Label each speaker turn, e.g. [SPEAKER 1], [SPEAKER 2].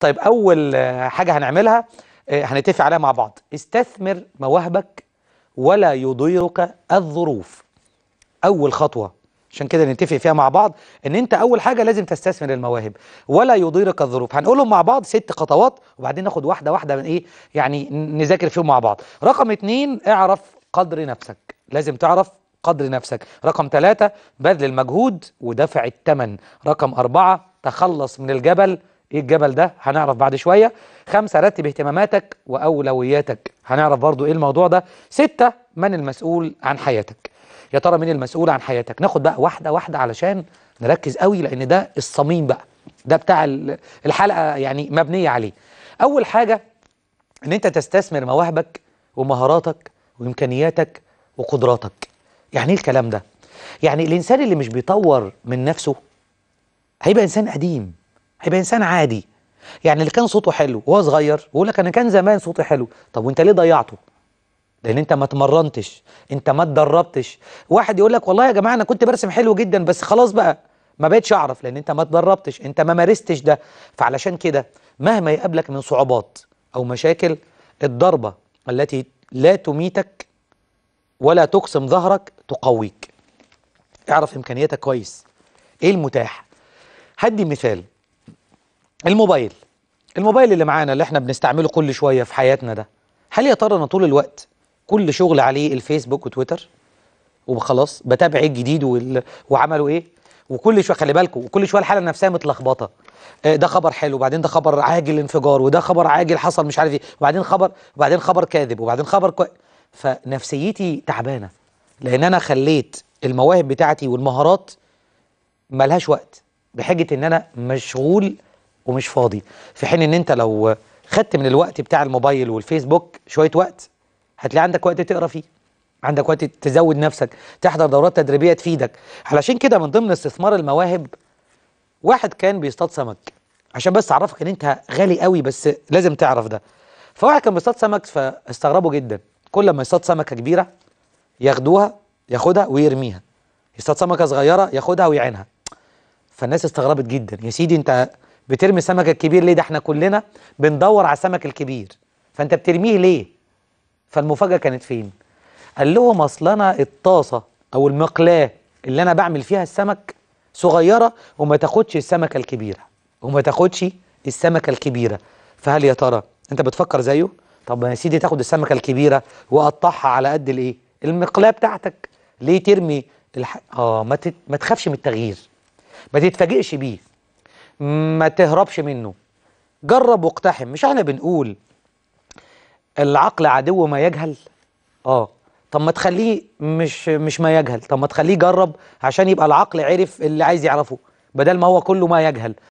[SPEAKER 1] طيب أول آه، حاجة هنعملها آه، هنتفق عليها مع بعض. استثمر مواهبك ولا يضيرك الظروف. أول خطوة عشان كده نتفق فيها مع بعض إن أنت أول حاجة لازم تستثمر المواهب ولا يضيرك الظروف. هنقولهم مع بعض ست خطوات وبعدين ناخد واحدة واحدة من إيه يعني نذاكر فيهم مع بعض. رقم اتنين اعرف قدر نفسك. لازم تعرف قدر نفسك. رقم ثلاثة بذل المجهود ودفع الثمن رقم أربعة تخلص من الجبل إيه الجبل ده؟ هنعرف بعد شوية. خمسة رتب اهتماماتك وأولوياتك. هنعرف برضو إيه الموضوع ده. ستة من المسؤول عن حياتك. يا ترى مين المسؤول عن حياتك؟ ناخد بقى واحدة واحدة علشان نركز قوي لأن ده الصميم بقى. ده بتاع ال- الحلقة يعني مبنية عليه. أول حاجة إن أنت تستثمر مواهبك ومهاراتك وإمكانياتك وقدراتك. يعني إيه الكلام ده؟ يعني الإنسان اللي مش بيطور من نفسه هيبقى إنسان قديم. هيبقى إنسان عادي. يعني اللي كان صوته حلو وهو صغير ويقول لك أنا كان زمان صوتي حلو. طب وأنت ليه ضيعته؟ لأن أنت ما اتمرنتش أنت ما اتدربتش. واحد يقول لك والله يا جماعة أنا كنت برسم حلو جدا بس خلاص بقى ما بقتش أعرف لأن أنت ما اتدربتش أنت ما مارستش ده. فعلشان كده مهما يقابلك من صعوبات أو مشاكل الضربة التي لا تميتك ولا تقسم ظهرك تقويك. اعرف إمكانياتك كويس. إيه المتاح؟ هدي مثال. الموبايل. الموبايل اللي معانا اللي إحنا بنستعمله كل شوية في حياتنا ده هل يا ترى أنا طول الوقت كل شغل عليه الفيسبوك وتويتر؟ وخلاص بتابع إيه الجديد وال... وعملوا إيه؟ وكل شوية خلي بالكم وكل شوية الحالة النفسيه متلخبطة. آه، ده خبر حلو وبعدين ده خبر عاجل انفجار وده خبر عاجل حصل مش عارف إيه وبعدين خبر وبعدين خبر كاذب وبعدين خبر كو... فنفسيتي تعبانة لأن أنا خليت المواهب بتاعتي والمهارات ملهاش وقت بحجة إن أنا مشغول ومش فاضي. في حين إن أنت لو خدت من الوقت بتاع الموبايل والفيسبوك شوية وقت هتلاقي عندك وقت تقرا فيه. عندك وقت تزود نفسك تحضر دورات تدريبية تفيدك. علشان كده من ضمن استثمار المواهب واحد كان بيصطاد سمك. عشان بس أعرفك إن أنت غالي قوي بس لازم تعرف ده. فواحد كان بيصطاد سمك فاستغربوا جدا. كل ما يصطاد سمكة كبيرة ياخدوها ياخدها ويرميها. يصطاد سمكة صغيرة ياخدها ويعينها. فالناس استغربت جدا. يا سيدي أنت بترمي السمك الكبير ليه؟ ده إحنا كلنا بندور على السمك الكبير. فانت بترميه ليه؟ فالمفاجأة كانت فين؟ قال لهم أصل أنا الطاسة أو المقلاة اللي أنا بعمل فيها السمك صغيرة وما تاخدش السمكة الكبيرة وما تاخدش السمكة الكبيرة. فهل يا ترى أنت بتفكر زيه؟ طب يا سيدي تاخد السمكة الكبيرة وقطعها على قد الإيه؟ المقلاة بتاعتك. ليه ترمي الح... آه ما, تت... ما تخافش من التغيير. ما تتفاجئش بيه. ما تهربش منه. جرب واقتحم. مش إحنا بنقول العقل عدو ما يجهل؟ آه. طب ما تخليه مش مش ما يجهل. طب ما تخليه يجرب عشان يبقى العقل عرف اللي عايز يعرفه بدل ما هو كله ما يجهل.